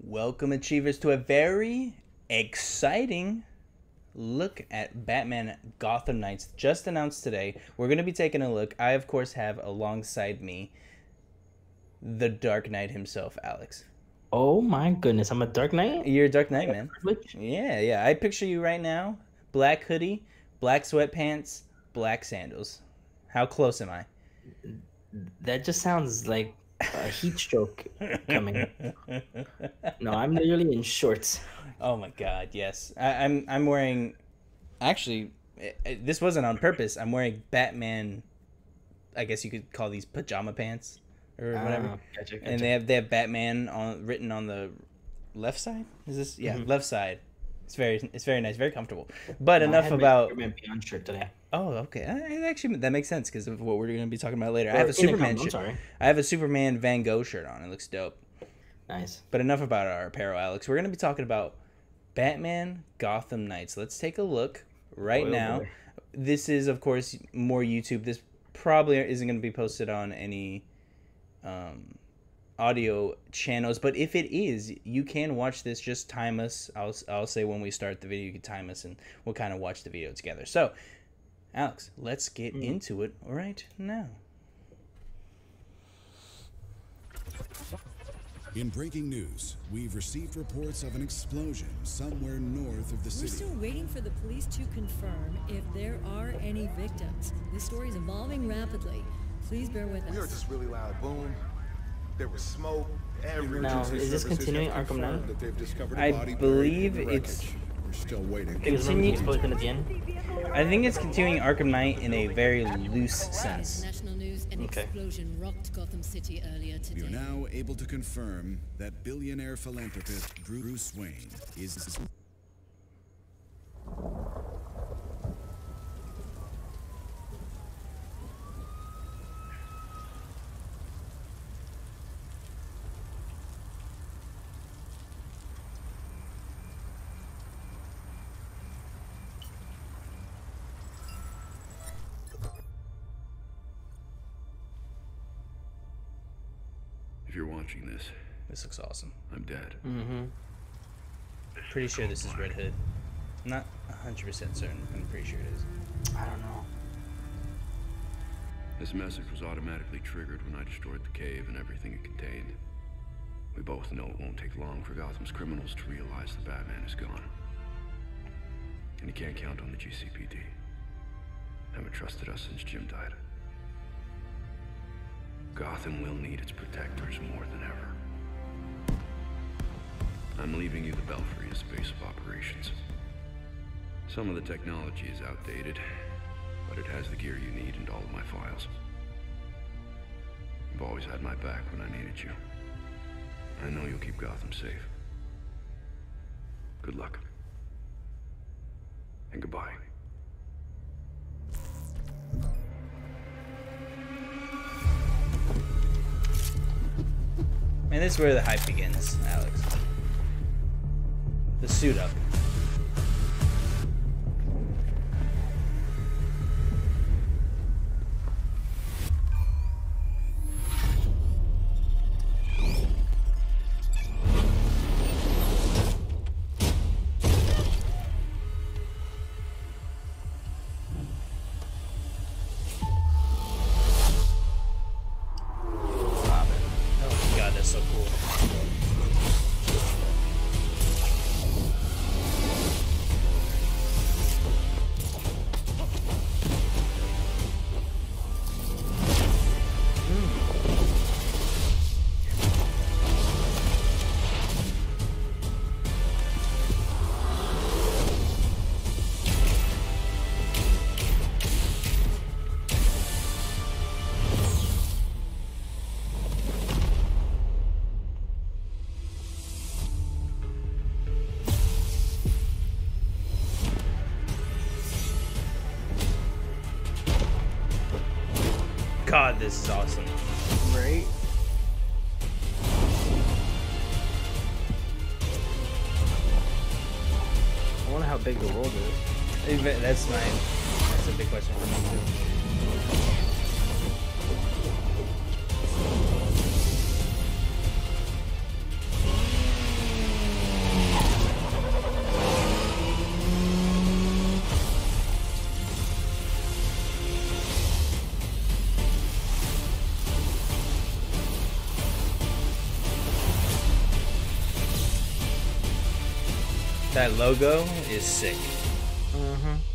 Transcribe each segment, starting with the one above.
Welcome, Achievers, to a very exciting look at Batman Gotham Knights just announced today. We're going to be taking a look. I, of course, have alongside me the Dark Knight himself, Alex. Oh my goodness, I'm a Dark Knight? You're a Dark Knight, man. Yeah, yeah. I picture you right now black hoodie, black sweatpants, black sandals. How close am I? That just sounds like a heat stroke coming. No, I'm literally in shorts. Oh my god, yes. I, I'm I'm wearing. Actually, eh, eh, this wasn't on purpose. I'm wearing Batman. I guess you could call these pajama pants or whatever. Ah, gotcha, And they have they have Batman on written on the left side. Is this yeah Mhm. left side? It's very it's very nice, very comfortable. But No, enough about. Superman Beyond shirt today. Oh, okay. I, I actually that makes sense because of what we're going to be talking about later. I have a Superman. I'm shirt. sorry. I have a Superman Van Gogh shirt on. It looks dope. Nice. But enough about our apparel, Alex. We're going to be talking about Batman Gotham Knights. Let's take a look right now. boy. This is, of course, more YouTube. This probably isn't going to be posted on any um, audio channels, but if it is, you can watch this. Just time us. I'll, I'll say when we start the video, you can time us and we'll kind of watch the video together. So, Alex, let's get Mm. into it right now. In breaking news, we've received reports of an explosion somewhere north of the city. We're still waiting for the police to confirm if there are any victims. This story is evolving rapidly. Please bear with We heard us. this really loud boom. There was smoke everywhere. Now, is this continuing have Arkham confirmed Knight? That they've discovered a I body believe it's- wreckage. We're still waiting. Because remember at the end? I think it's continuing Arkham Knight in a very loose sense. National news: An Okay. explosion rocked Gotham City earlier We are now able to confirm that billionaire philanthropist Bruce Wayne is you're watching this, This looks awesome. I'm dead. Mm-hmm. Pretty sure this is Red Hood. Not 100% certain. I'm pretty sure it is. I don't know. This message was automatically triggered when I destroyed the cave and everything it contained. We both know it won't take long for Gotham's criminals to realize the Batman is gone. And he can't count on the GCPD. Haven't trusted us since Jim died. Gotham will need its protectors more than ever. I'm leaving you the Belfry as base of operations. Some of the technology is outdated, but it has the gear you need and all of my files. You've always had my back when I needed you. I know you'll keep Gotham safe. Good luck. And goodbye. Man, this is where the hype begins, Alex. The suit up. God, this is awesome. Right? I wonder how big the world is. Even- That's my. That logo is sick. Mm-hmm.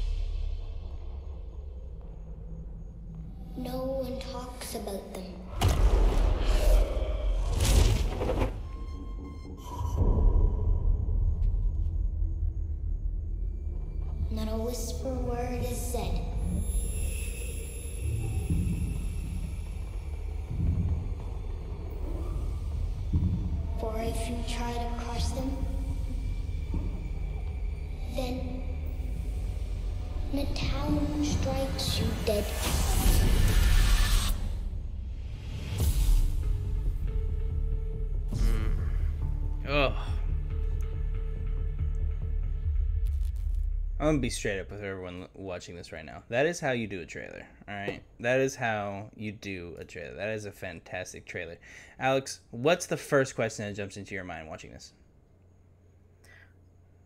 I'm gonna be straight up with everyone watching this right now. That is how you do a trailer, all right? That is how you do a trailer. That is a fantastic trailer. Alex, what's the first question that jumps into your mind watching this?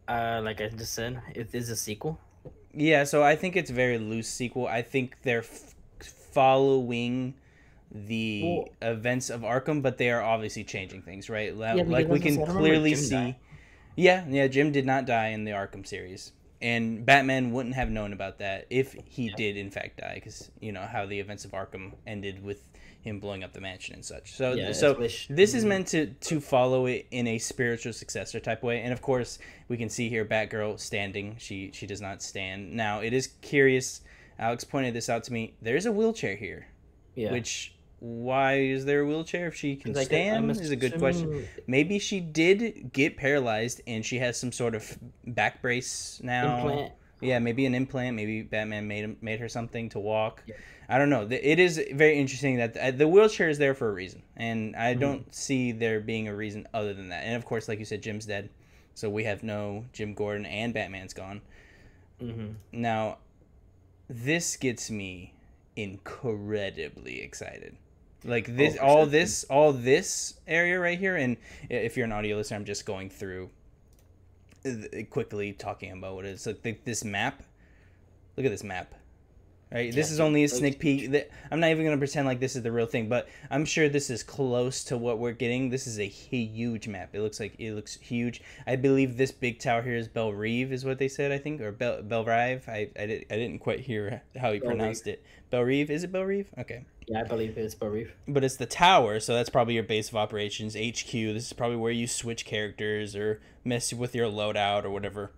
Uh, like I just said, it is a sequel. Yeah, so I think it's a very loose sequel. I think they're f- following the Well- events of Arkham, but they are obviously changing things, right? Yeah, like we can clearly see. Yeah, yeah, Jim did not die in the Arkham series. And Batman wouldn't have known about that if he did in fact die cuz you know how the events of Arkham ended with him blowing up the mansion and such. So Yeah, so this is mm-hmm. meant to to follow it in a spiritual successor type way and of course we can see here batgirl standing she she does not stand now it is curious alex pointed this out to me there's a wheelchair here Yeah. which why is there a wheelchair? If she can I stand is a good question. maybe she did get paralyzed and she has some sort of back brace now. Implant. yeah maybe an implant. Maybe batman made made her something to walk. I don't know. It is very interesting that the, the wheelchair is there for a reason. And i Mm-hmm. don't see there being a reason other than that. And of course like you said jim's dead. So we have no jim gordon and batman's gone. Mm-hmm. now this gets me incredibly excited like this Oh, all sure. this all this area right here and if you're an audio listener i'm just going through quickly talking about what it is. Like th- this map. Look at this map. Right? This is only a sneak peek. i'm not even going to pretend like this is the real thing but i'm sure this is close to what we're getting. This is a huge map. It looks like it looks huge. I believe this big tower here is bell reeve is what they said i think or bell bell rive i I, did, I didn't quite hear how he Bell pronounced it. Bell reeve? Is it bell reeve? Okay Yeah, I believe it's Barif. but it's the tower, so that's probably your base of operations, HQ. This is probably where you switch characters or mess with your loadout or whatever.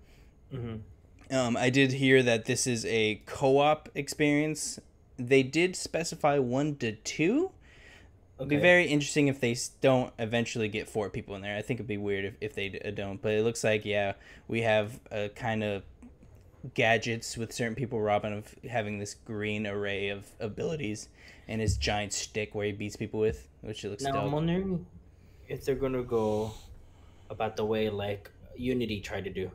Mhm. Um, I did hear that this is a co-op experience. They did specify one to two. It'd be very interesting if they don't eventually get four people in there. I think it'd be weird if, if they uh, don't. But it looks like yeah, we have a kind of gadgets with certain people. Robin of having this green array of abilities and his giant stick where he beats people with, which looks Now I'm wondering if they're gonna go about the way like Unity tried to do,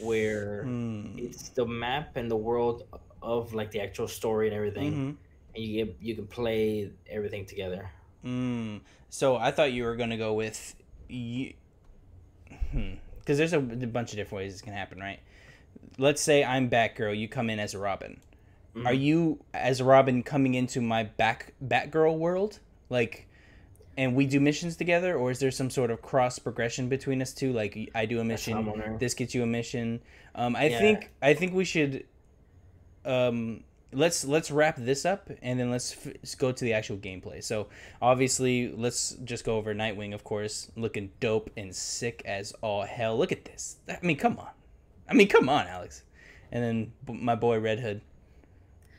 where Hmm. it's the map and the world of like the actual story and everything, Mhm. and you get you can play everything together. Mm. So I thought you were gonna go with you, because there's a, a bunch of different ways this can happen, right? Let's say I'm Batgirl, you come in as a Robin. Are you as a Robin coming into my back Batgirl world, like, and we do missions together, or is there some sort of cross progression between us two? Like I do a mission, this gets you a mission. Um, I Yeah. think I think we should. Um, let's let's wrap this up and then let's, f- let's go to the actual gameplay. So obviously, let's just go over Nightwing, of course, looking dope and sick as all hell. Look at this. I mean, come on. I mean, come on, Alex. And then b- my boy Red Hood.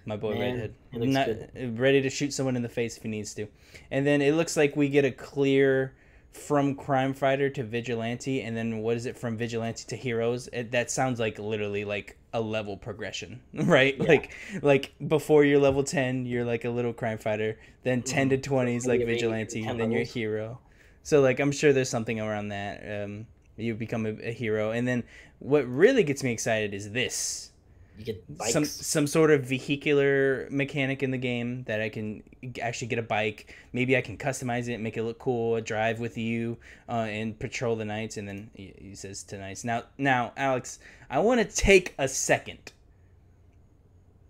My boy Man, Red Hood. Not, good. ready to shoot someone in the face if he needs to. And then it looks like we get a clear from crime fighter to vigilante and then what is it from vigilante to heroes it, that sounds like literally like a level progression right like like before you're level 10 you're like a little crime fighter then 10 to 20 is like vigilante 10 then you're a hero so like i'm sure there's something around that um you become a, a hero and then what really gets me excited is this You get bikes. some some sort of vehicular mechanic in the game that I can actually get a bike. Maybe I can customize it, make it look cool, drive with you, uh, and patrol the nights. And then he, he says tonight's. Now, now, Alex, I want to take a second.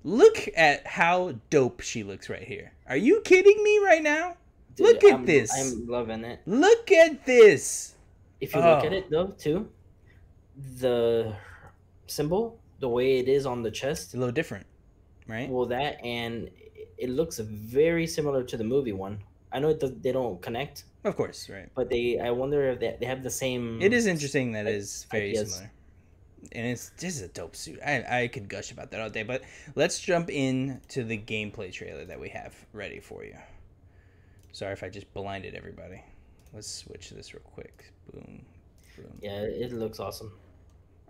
Look at how dope she looks right here. Are you kidding me right now? Dude, look at I'm- this. I'm loving it. Look at this. If you look Oh. at it though, too, the symbol, the way it is on the chest, It's a little different, right? well, that and it looks very similar to the movie one. I know it does, they don't connect, Of course, right. but they. I wonder if they, they have the same. It is interesting that I- is very ideas. similar. And it's just a dope suit. I, I could gush about that all day, but let's jump in to the gameplay trailer that we have ready for you. Sorry if I just blinded everybody. Let's switch this real quick. Boom. Boom. Yeah, it looks awesome.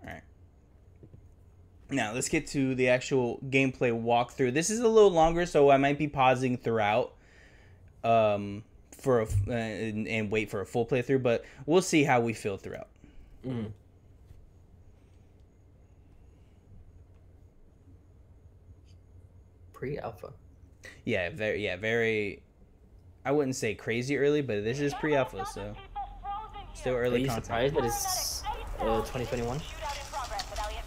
All right. Now let's get to the actual gameplay walkthrough. This is a little longer, so I might be pausing throughout, um, for a, uh, and, and wait for a full playthrough. But we'll see how we feel throughout. Mm. Pre-alpha. Yeah, very, yeah, very. I wouldn't say crazy early, but this is pre-alpha, so still early. Are early you content. surprised that it's uh, 2021?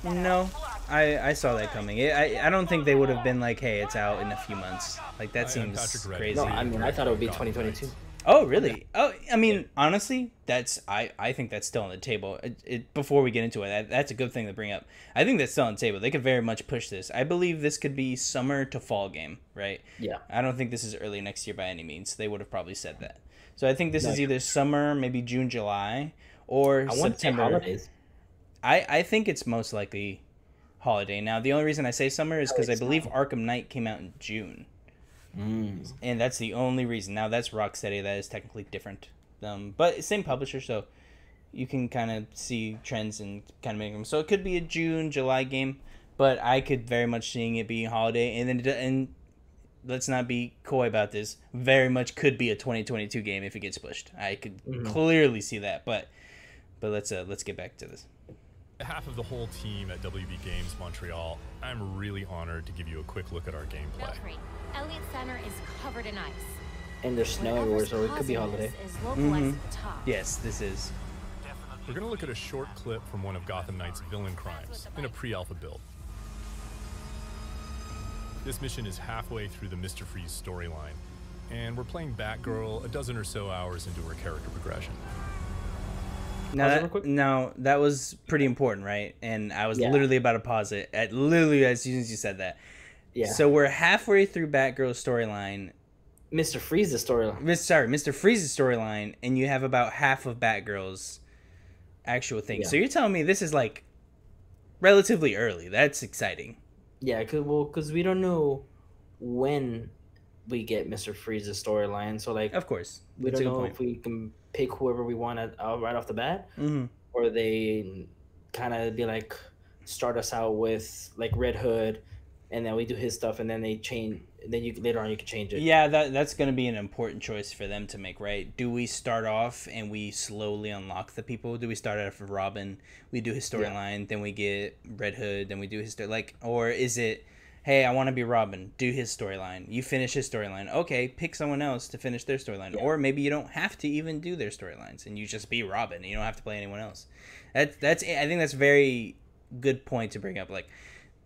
No, I I saw that coming. It, I I don't think they would have been like, hey, it's out in a few months. Like that I seems crazy. No, I mean I thought it would be 2022. Oh, really? Oh, I mean, honestly, that's I I think that's still on the table. It, it, before we get into it, that, that's a good thing to bring up. I think that's still on the table. They could very much push this. I believe this could be summer to fall game, right? Yeah. I don't think this is early next year by any means. They would have probably said that. So I think this No. is either summer, maybe June, July, or I want to say September. holidays. I I think it's most likely holiday. Now the only reason I say summer is because I believe Arkham Knight came out in June Mm. and that's the only reason. Now that's Rocksteady. That is technically different, um, but same publisher, so you can kind of see trends and kind of make them. So it could be a June, July game, but I could very much seeing it being holiday, and then and let's not be coy about this. Very much could be a 2022 game if it gets pushed. I could clearly see that, but but let's uh let's get back to this. behalf of the whole team at WB Games Montreal, I'm really honored to give you a quick look at our gameplay. Belfry, Elliott Center is covered in ice. And there's snow everywhere, so it could be holiday. causing this Is localized Mhm. at the top. Yes, this is. We're going to look at a short clip from one of Gotham Knight's villain crimes in a pre-alpha build. This mission is halfway through the Mr. Freeze storyline, and we're playing Batgirl a dozen or so hours into her character progression. Now Pause it real that, now that was pretty important, right? And I was Yeah. literally about to pause it at literally as soon as you said that. Yeah. So we're halfway through Batgirl's storyline. Mr. Freeze's storyline. Sorry, Mister Freeze's storyline, and you have about half of Batgirl's actual thing. Yeah. So you're telling me this is like relatively early. That's exciting. Yeah, cause well, cause we don't know when we get Mr. Freeze's storyline. So like, Of course, we that's don't know point. if we can pick whoever we want at, uh, right off the bat, Mhm. or they kind of be like start us out with like Red Hood, and then we do his stuff, and then they change. Then you later on you can change it. Yeah, that that's going to be an important choice for them to make, right? Do we start off and we slowly unlock the people? Do we start off with Robin, we do his storyline, then we get Red Hood, then we do his story, like, or is it, hey, I want to be Robin, do his storyline, you finish his storyline, okay, pick someone else to finish their storyline, or maybe you don't have to even do their storylines and you just be Robin, you don't have to play anyone else. That that's I think that's a very good point to bring up, like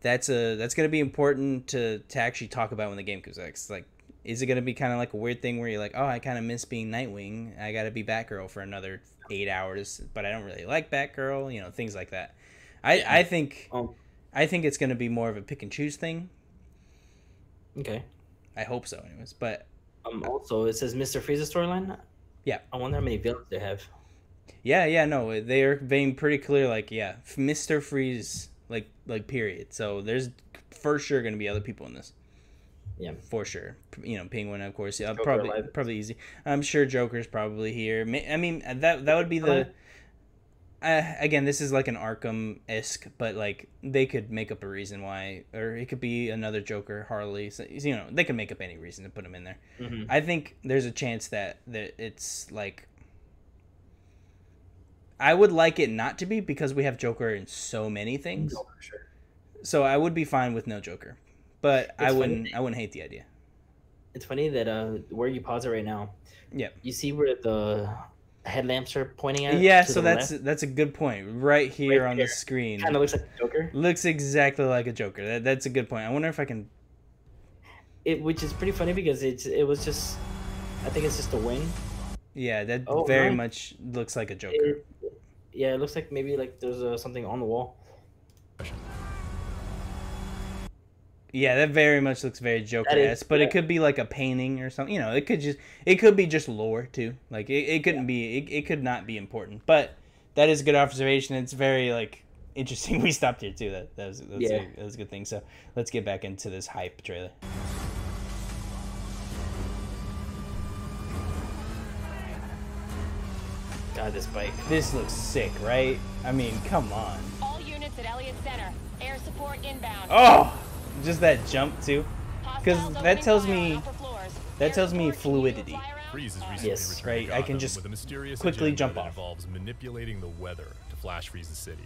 that's a that's gonna be important to to actually talk about when the game comes out. 'Cause, like, is it gonna be kind of like a weird thing where you're like, oh, I kind of miss being Nightwing. I gotta be Batgirl for another eight hours, but I don't really like Batgirl. You know, things like that. I I think Um, I think it's gonna be more of a pick and choose thing. okay. I hope so, anyways. But Um. Also, it says Mr. Freeze's storyline. Yeah. I wonder how many villains they have. yeah, yeah, no, they are being pretty clear. Like, yeah, Mister Freeze, like like period. So there's for sure gonna be other people in this. Yeah. for sure. You know, Penguin, of course. Yeah, Joker probably alive. probably easy. I'm sure Joker's probably here. I mean, that that would be the. Uh, again, this is like an Arkham esque, but like they could make up a reason why, or it could be another Joker, Harley. So, you know, they can make up any reason to put him in there. Mhm. I think there's a chance that that it's like. I would like it not to be because we have Joker in so many things. Sure. So I would be fine with no Joker, but I It's funny. wouldn't. I wouldn't hate the idea. It's funny that uh, where you pause it right now, Yeah. you see where the headlamps are pointing at. Yeah, so that's left? that's a good point. Right here Right on the screen, kind of looks like the Joker. looks exactly like a Joker. That, that's a good point. I wonder if I can. It, which is pretty funny because it's it was just, I think it's just a wing. Yeah, that Oh, very nice. much looks like a Joker. It, Yeah, it looks like maybe like there's uh, something on the wall. Yeah, that very much looks very Joker esque, but yeah. it could be like a painting or something. You know, it could just it could be just lore too. Like it, it couldn't be it, it could not be important. But that is a good observation. It's very like interesting. We stopped here too. That that was that's Yeah. a, that was a good thing. So let's get back into this hype trailer. God, this bike. This looks sick, right? I mean, come on. All units at Elliott Center. Air support inbound. Oh, just that jump too. Because that tells me that tells me support, can you fluidity. fly around? Freeze is uh, recently Yes. Right, I can just a mysterious quickly jump off. involves manipulating the weather to flash freeze the city.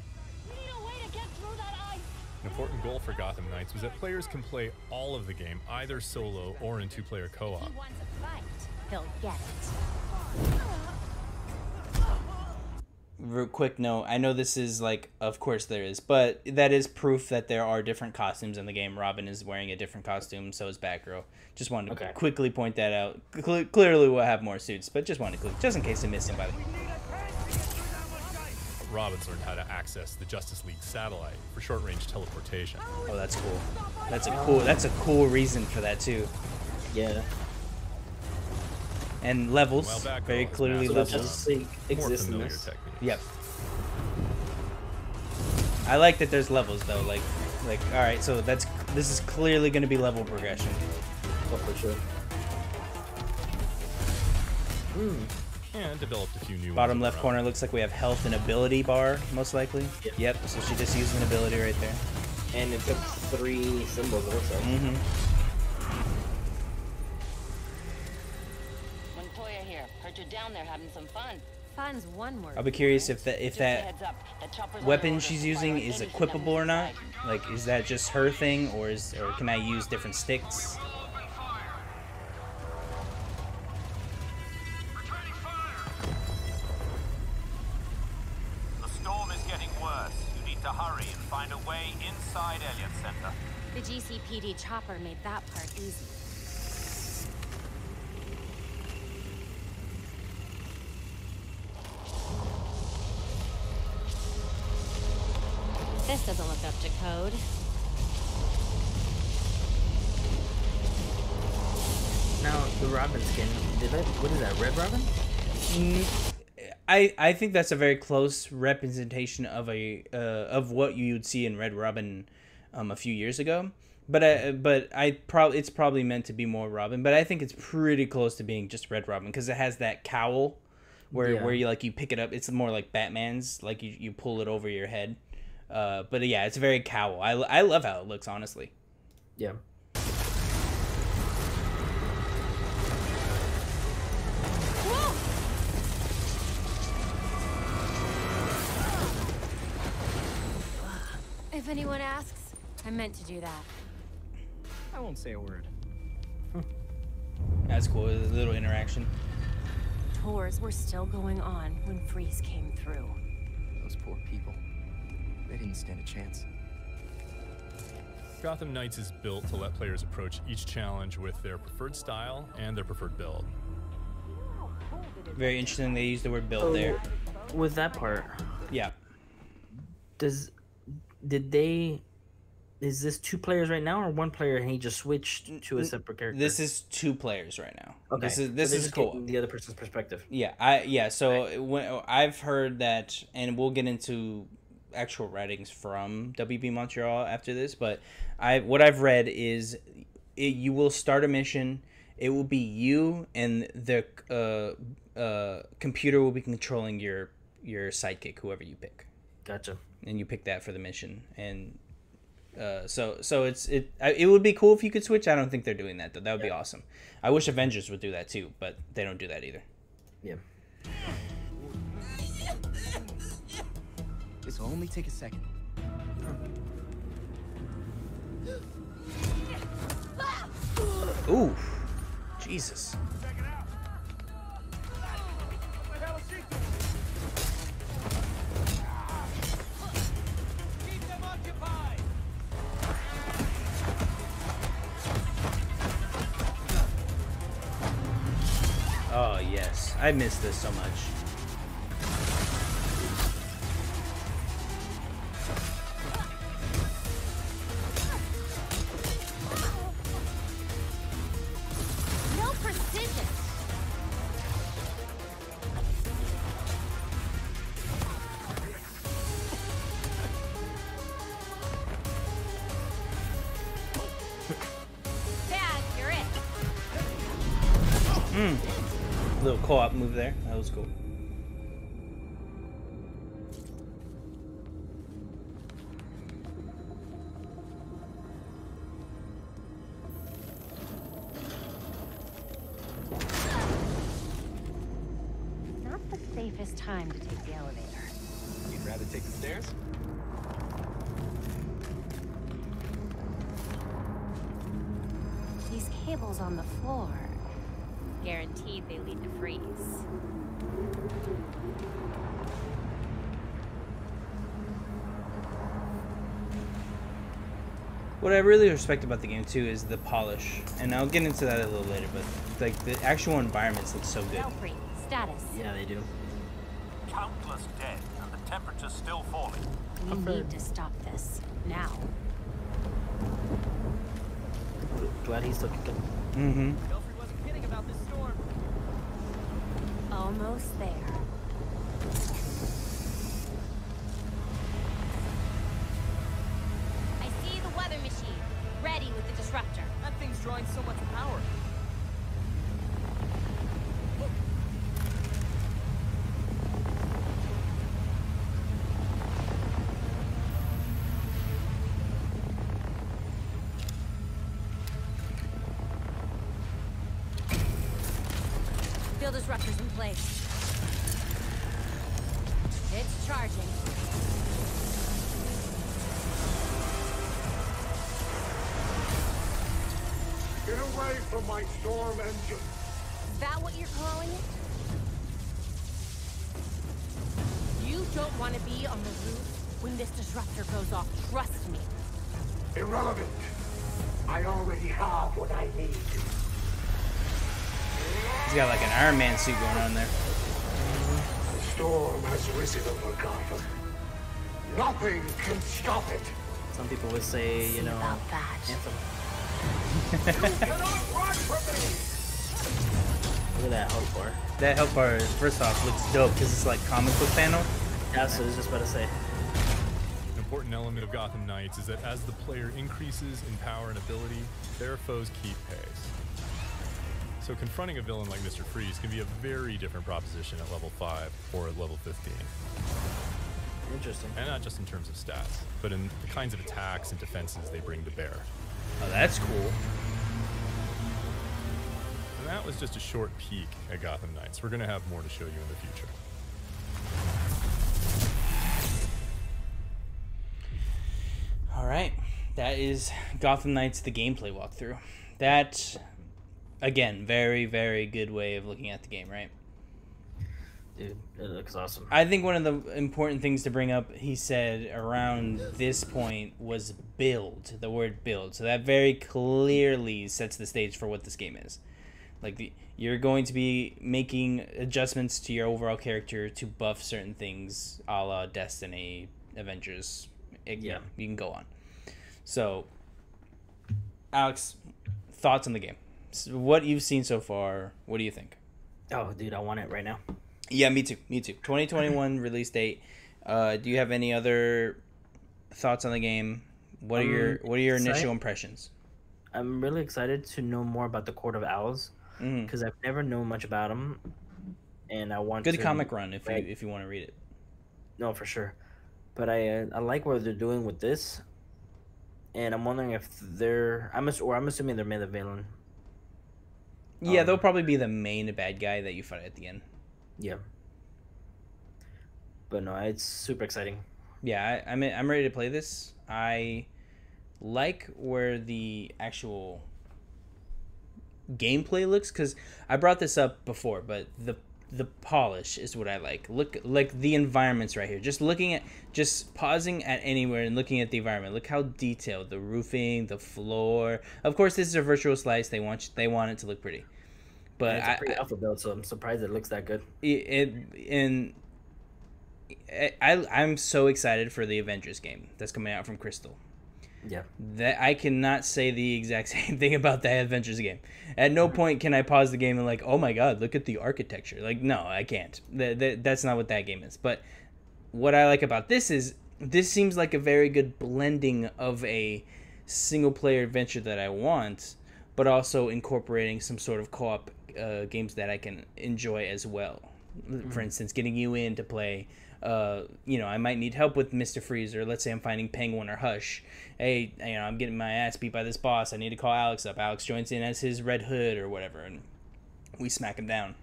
We need a way to get through that ice. An important goal for Gotham Knights was that players can play all of the game either solo or in two-player co-op. He wants a fight. He'll get it. Real quick note i know this is like of course there is but that is proof that there are different costumes in the game robin is wearing a different costume so is batgirl just wanted to Okay. quickly point that out Cle- clearly we'll have more suits but just wanted to click just in case i missed somebody Robin's learned how to access the Justice League satellite for short-range teleportation. oh that's cool that's a cool that's a cool reason for that too Yeah. And levels Well, very is clearly. So levels Justice League in this. techniques. Yep. I like that there's levels though. Like, like all right, so that's this is clearly going to be level progression. Oh, for sure. And developed a few new Bottom left corner looks like we have health and ability bar most likely. Yep. Yep. So she just used an ability right there. And it took three symbols, it looks like. Mm-hmm. You're down there having some fun. Fun's one word. I'll be curious if that if that heads up. The chopper's under weapon she's using is equipable or not. Like, is that just her thing, or is or can I use different sticks? The storm is getting worse. You need to hurry and find a way inside Elliott Center. The GCPD chopper made that part easy. This doesn't look up to code. Now, the Robin skin, did that, what is that, Red Robin? I I think that's a very close representation of a uh, of what you would see in Red Robin um, a few years ago. But I but I probably it's probably meant to be more Robin. But I think it's pretty close to being just Red Robin because it has that cowl where Yeah. where you like you pick it up. It's more like Batman's like you, you pull it over your head. Uh, but yeah, it's very cowl. I, I love how it looks honestly. Yeah. If anyone asks, I meant to do that. I won't say a word. That's cool. A little interaction. Tours were still going on when Freeze came through. Those poor people. They didn't stand a chance. Gotham Knights is built to let players approach each challenge with their preferred style and their preferred build. Very interesting. They use the word build So, there. Oh, with that part, Yeah. does did they is this two players right now or one player and he just switched to a separate character? This is two players right now. okay. This is this they're is cool. The other person's perspective. Yeah, I yeah. So when I've heard that, and we'll get into actual writings from WB Montreal after this, but I what I've read is it, you will start a mission. It will be you and the uh, uh, computer will be controlling your your sidekick, whoever you pick, Gotcha. and you pick that for the mission. And uh, so so it's it it would be cool if you could switch. I don't think they're doing that though. That would be awesome. I wish Avengers would do that too, but they don't do that either. Yeah. This will only take a second. Ooh, Jesus. Oh yes, I miss this so much. Mm. Little co-op move there. That was cool. Not the safest time to take the elevator. You'd rather take the stairs? These cables on the floor. Guaranteed they lead to freeze. What I really respect about the game too is the polish, and I'll get into that a little later. But like the actual environments look so good. Belfry, status. Yeah, they do. Countless dead, and the temperature's still falling. We need to stop this. Now. Glad he's still kicking. Mm-hmm. Belfry wasn't kidding about this storm. Almost there. I see the weather machine, ready with the disruptor. That thing's drawing so much power. Disruptor's in place. It's charging. Get away from my storm engine. Is that what you're calling it? You don't want to be on the roof when this disruptor goes off. Trust me. Irrelevant. I already have what I need. He's got like an Iron Man suit going on there. The storm has risen over Gotham. Nothing can stop it. Some people would say, you know, about that. Anthem. Cannot run from me. Look at that hope bar. That help bar, first off, looks dope because it's like comic book panel. That's what I was just about to say. An important element of Gotham Knights is that as the player increases in power and ability, their foes keep pace. So confronting a villain like Mr. Freeze can be a very different proposition at level 5 or at level 15. Interesting. And not just in terms of stats, but in the kinds of attacks and defenses they bring to bear. Oh, that's cool. And that was just a short peek at Gotham Knights. We're going to have more to show you in the future. All right, that is Gotham Knights the gameplay walkthrough. That, again, very very good way of looking at the game, right? Dude, it looks awesome. I think one of the important things to bring up, he said around this point, was build. The word build. So that very clearly sets the stage for what this game is. Like the, you're going to be making adjustments to your overall character to buff certain things, a la Destiny, Avengers. It, yeah, you can go on. So, Alex, thoughts on the game? So what you've seen so far? What do you think? Oh, dude, I want it right now. Yeah, me too. Me too. 2021 release date. Uh, do you have any other thoughts on the game? What are your Um, What are your initial excited- impressions? I'm really excited to know more about the Court of Owls because I've never known much about them, and I want Good to comic run if like- you if you want to read it. No, for sure. But I uh, I like what they're doing with this, and I'm wondering if they're I'm ass- or I'm assuming they're made the villain. Yeah, Um, they'll probably be the main bad guy that you fight at the end. Yeah. But no, it's super exciting. Yeah, I, I'm I'm ready to play this. I like where the actual gameplay looks because I brought this up before, but the the polish is what I like. Look like the environments right here. Just looking at just pausing at anywhere and looking at the environment. Look how detailed the roofing, the floor. Of course, this is a virtual slice. They want they want it to look pretty. But And it's I, a pre alpha build, so I'm surprised it looks that good. it, it in I I'm so excited for the Avengers game that's coming out from Crystal. Yeah. That I cannot say the exact same thing about that Avengers game. At no mm-hmm. point can I pause the game and like, oh my god, look at the architecture. Like, no, I can't. That, that that's not what that game is. But what I like about this is this seems like a very good blending of a single player adventure that I want, but also incorporating some sort of co-op uh, games that I can enjoy as well. For Mm-hmm. instance, getting you in to play. Uh, you know, I might need help with Mister Freeze, or let's say I'm finding Penguin or Hush. Hey, you know, I'm getting my ass beat by this boss. I need to call Alex up. Alex joins in as his Red Hood or whatever, and we smack him down.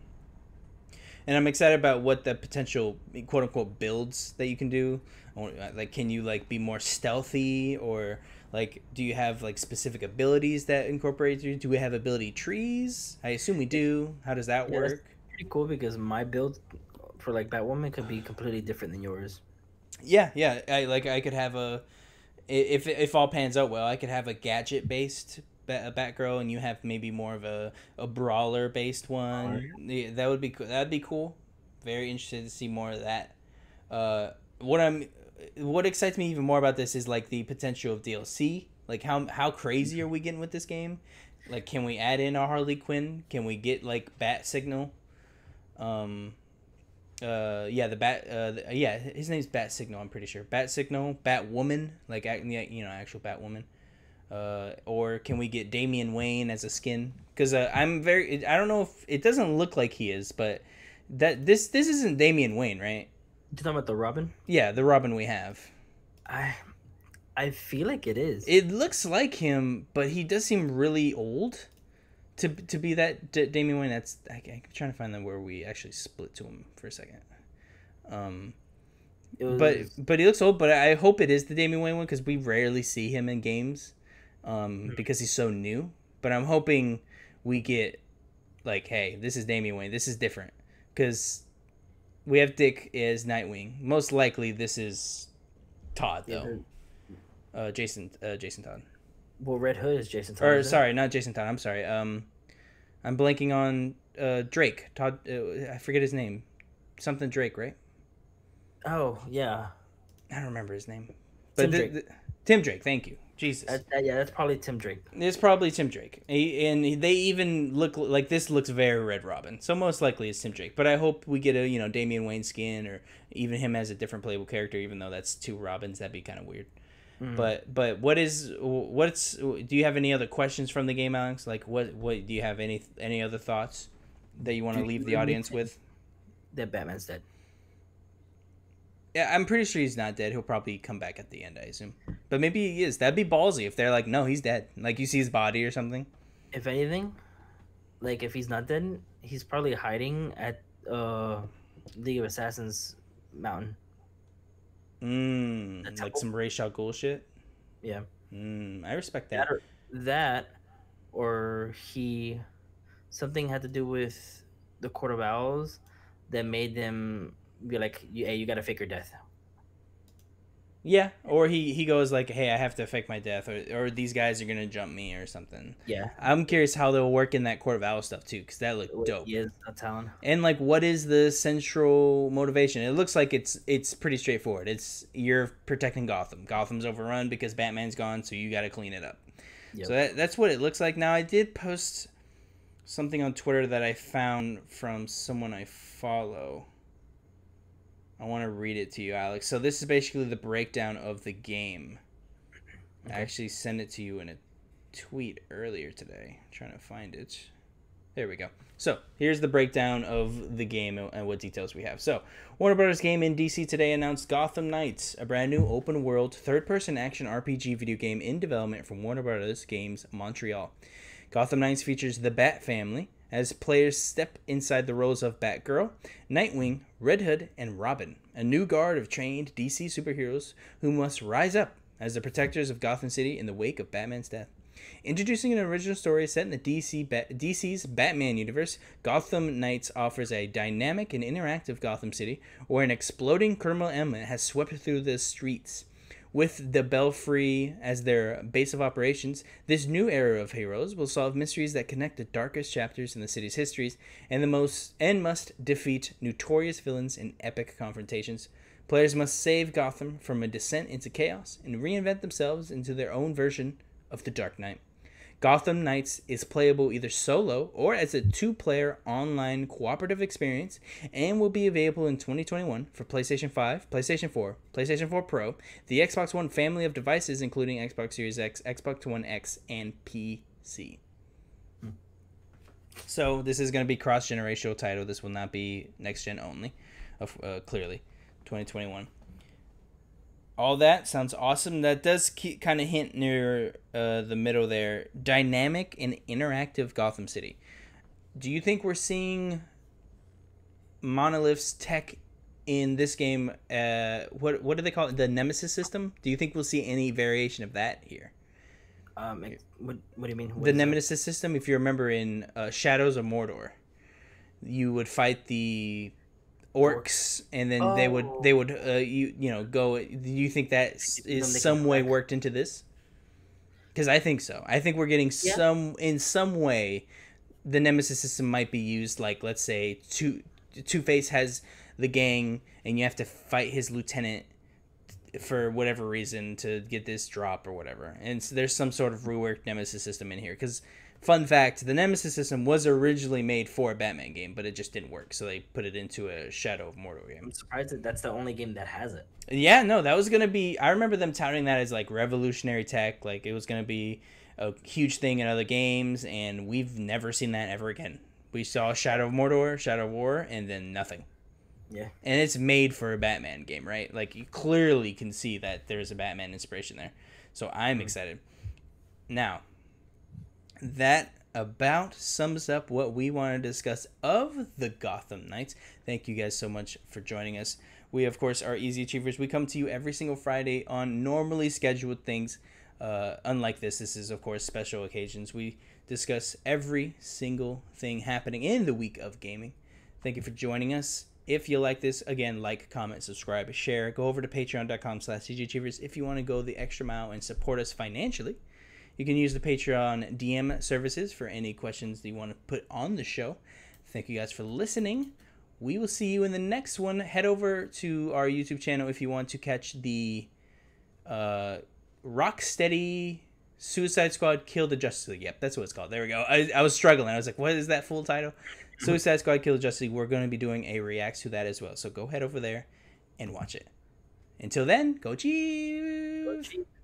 And I'm excited about what the potential quote unquote builds that you can do. Like, can you like be more stealthy, or like, do you have like specific abilities that incorporate you? Do we have ability trees? I assume we do. How does that Yeah, work? pretty cool because my build for like Batwoman could be completely different than yours. Yeah, yeah. I like I could have a if if all pans out well, I could have a gadget based Bat- Batgirl, and you have maybe more of a a brawler based one. Yeah, that would be cool. That'd be cool. Very interested to see more of that. Uh, what I'm what excites me even more about this is like the potential of DLC. Like how how crazy are we getting with this game? Like, can we add in our Harley Quinn? Can we get like Bat Signal? Um, uh yeah the bat uh the- yeah his name's bat signal i'm pretty sure bat signal bat woman like you know actual bat woman uh or can we get damian wayne as a skin because uh, i'm very i don't know if it doesn't look like he is but that this this isn't damian wayne right You talking about the Robin? yeah the robin we have I I feel like it is. it looks like him but he does seem really old to to be that D- Damian Wayne. That's I, I'm trying to find them where we actually split to him for a second. Um, It but but he looks old. But I hope it is the Damian Wayne one because we rarely see him in games, um, because he's so new. But I'm hoping we get like, hey, this is Damian Wayne. This is different because we have Dick as Nightwing. Most likely, this is Todd Yeah, though. Uh, Jason, uh, Jason Todd. well, Red Hood is Jason Todd. Or isn't sorry, not Jason Todd. I'm sorry. Um, I'm blanking on uh Drake. Todd. Uh, I forget his name. Something Drake, right? Oh yeah, I don't remember his name. Tim the- Drake. the- Tim Drake. Thank you. Jesus. That, that- yeah, that's probably Tim Drake. It's probably Tim Drake, He- and they even look like this looks very Red Robin. So most likely it's Tim Drake. But I hope we get a you know Damian Wayne skin or even him as a different playable character. Even though that's two Robins, that'd be kind of weird. Mhm. But but what is what's do you have any other questions from the game, Alex? Like what what do you have any any other thoughts that you want to leave the audience with? That Batman's dead. Yeah, I'm pretty sure he's not dead. He'll probably come back at the end, I assume. But maybe he is. That'd be ballsy if they're like, no, he's dead. Like you see his body or something. If anything, like if he's not dead, he's probably hiding at uh League of Assassins mountain. Mm, like some Ra's al Ghul shit. Yeah. Mm, I respect that. That or, that or he something had to do with the Court of Owls that made them be like, "Hey, you gotta fake your death." Yeah, or he he goes like, "Hey, I have to fake my death," or or these guys are gonna jump me or something. Yeah. I'm curious how they'll work in that Court of Owls stuff too, because that looked dope. Yeah, talent. And like, what is the central motivation? It looks like it's it's pretty straightforward. It's you're protecting Gotham. Gotham's overrun because Batman's gone, so you got to clean it up. Yep. So that, that's what it looks like. Now I did post something on Twitter that I found from someone I follow. I want to read it to you, Alex. So this is basically the breakdown of the game. I actually sent it to you in a tweet earlier today. I'm trying to find it. There we go. So here's the breakdown of the game and what details we have. So Warner Brothers Game in DC today announced Gotham Knights, a brand new open-world third-person action RPG video game in development from Warner Brothers Games Montreal. Gotham Knights features the Bat family as players step inside the roles of Batgirl, Nightwing, Red Hood, and Robin, a new guard of trained DC superheroes who must rise up as the protectors of Gotham City in the wake of Batman's death. Introducing an original story set in the DC Ba- DC's Batman universe, Gotham Knights offers a dynamic and interactive Gotham City where an exploding criminal element has swept through the streets. With the Belfry as their base of operations, this new era of heroes will solve mysteries that connect the darkest chapters in the city's histories and the most and must defeat notorious villains in epic confrontations. Players must save Gotham from a descent into chaos and reinvent themselves into their own version of the Dark Knight. Gotham Knights is playable either solo or as a two player online cooperative experience and will be available in 2021 for PlayStation 5, PlayStation 4, PlayStation 4 Pro, the Xbox One family of devices, including Xbox Series X, Xbox One X, and PC. So this is going to be cross generational title. This will not be next gen only, uh, clearly, 2021. All that sounds awesome. That does keep kind of hint near uh, the middle there. Dynamic and interactive Gotham City. Do you think we're seeing Monolith's tech in this game? Uh, what what do they call it? The Nemesis system. Do you think we'll see any variation of that here? Um, what, what do you mean? What the is that? Nemesis system, if you remember in uh, Shadows of Mordor, you would fight the orcs, and then they would they would uh, you you know go. Do you think that is some way worked into this? Because I think so. I think we're getting Yeah. some in some way. The Nemesis system might be used, like let's say Two Two Face has the gang, and you have to fight his lieutenant for whatever reason to get this drop or whatever. And so there's some sort of reworked Nemesis system in here. Because, fun fact, the Nemesis system was originally made for a Batman game, but it just didn't work. So they put it into a Shadow of Mordor game. I'm surprised that that's the only game that has it. Yeah, no, that was gonna be. I remember them touting that as like revolutionary tech. Like it was gonna be a huge thing in other games, and we've never seen that ever again. We saw Shadow of Mordor, Shadow of War, and then nothing. Yeah. And it's made for a Batman game, right? Like you clearly can see that there's a Batman inspiration there. So I'm mm-hmm. excited. Now, that about sums up what we want to discuss of the Gotham Knights. Thank you guys so much for joining us. We, of course, are Easy Achievers. We come to you every single Friday on normally scheduled things. Uh, unlike this, this is, of course, special occasions. We discuss every single thing happening in the week of gaming. Thank you for joining us. If you like this, again, like, comment, subscribe, share. Go over to patreon.com slash Achievers if you want to go the extra mile and support us financially. You can use the Patreon DM services for any questions that you want to put on the show. Thank you guys for listening. We will see you in the next one. Head over to our YouTube channel if you want to catch the uh, Rocksteady Suicide Squad Kill the Justice League. Yep, that's what it's called. There we go. I, I was struggling. I was like, what is that full title? Suicide Squad Kill the Justice League. We're going to be doing a react to that as well. So go head over there and watch it. Until then, go Chiefs! Chiefs.